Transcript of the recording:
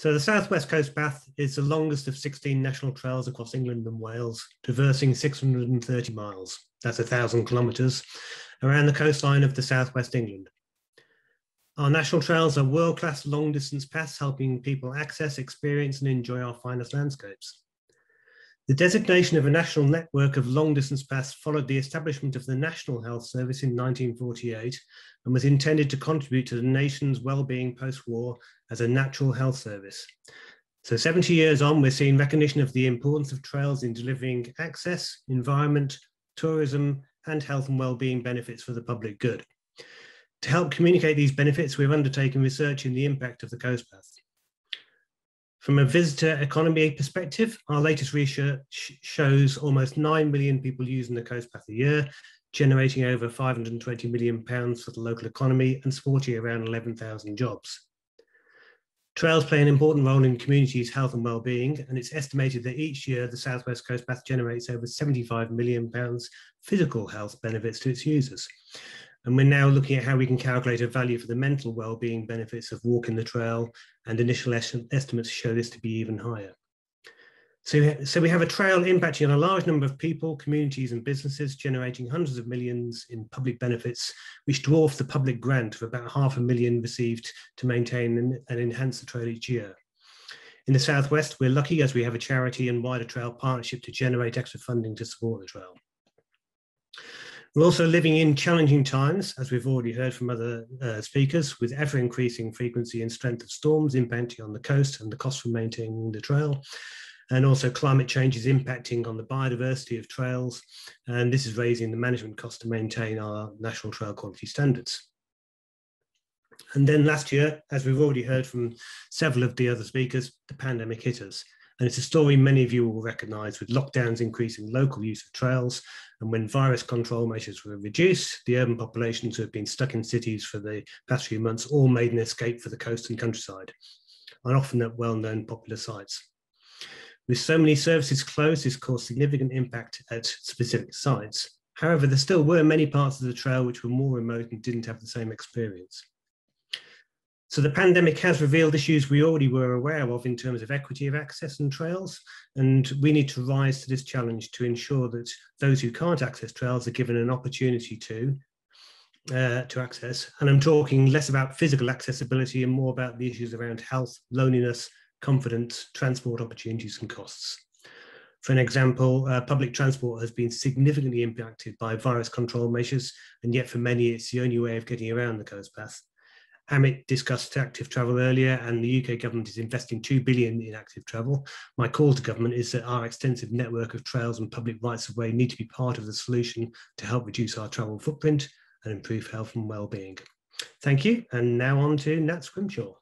So the Southwest Coast Path is the longest of 16 national trails across England and Wales, traversing 630 miles, that's a thousand kilometres, around the coastline of the Southwest England. Our national trails are world-class long-distance paths helping people access, experience and enjoy our finest landscapes. The designation of a national network of long-distance paths followed the establishment of the National Health Service in 1948 and was intended to contribute to the nation's well-being post-war as a natural health service. So 70 years on, we're seeing recognition of the importance of trails in delivering access, environment, tourism, and health and well-being benefits for the public good. To help communicate these benefits, we've undertaken research in the impact of the Coast Path. From a visitor economy perspective, our latest research shows almost 9 million people using the Coast Path a year, generating over 520 million pounds for the local economy and supporting around 11,000 jobs. Trails play an important role in communities' health and well-being, and it's estimated that each year the Southwest Coast Path generates over 75 million pounds physical health benefits to its users. And we're now looking at how we can calculate a value for the mental well-being benefits of walking the trail, and initial estimates show this to be even higher. So, so we have a trail impacting on a large number of people, communities and businesses, generating hundreds of millions in public benefits, which dwarf the public grant of about half a million received to maintain and, and enhance the trail each year. In the Southwest, we're lucky as we have a charity and wider trail partnership to generate extra funding to support the trail. We're also living in challenging times, as we've already heard from other uh, speakers, with ever increasing frequency and strength of storms impacting on the coast and the cost for maintaining the trail. And also climate change is impacting on the biodiversity of trails. And this is raising the management cost to maintain our national trail quality standards. And then last year, as we've already heard from several of the other speakers, the pandemic hit us. And it's a story many of you will recognise with lockdowns increasing local use of trails. And when virus control measures were reduced, the urban populations who have been stuck in cities for the past few months all made an escape for the coast and countryside, and often at well-known popular sites. With so many services closed, this caused significant impact at specific sites. However, there still were many parts of the trail which were more remote and didn't have the same experience. So the pandemic has revealed issues we already were aware of in terms of equity of access and trails, and we need to rise to this challenge to ensure that those who can't access trails are given an opportunity to, uh, to access. And I'm talking less about physical accessibility and more about the issues around health, loneliness, confidence, transport opportunities and costs. For an example, uh, public transport has been significantly impacted by virus control measures, and yet for many, it's the only way of getting around the coast path. Amit discussed active travel earlier, and the UK government is investing 2 billion in active travel. My call to government is that our extensive network of trails and public rights of way need to be part of the solution to help reduce our travel footprint and improve health and well-being. Thank you, and now on to Nat Scrimshaw.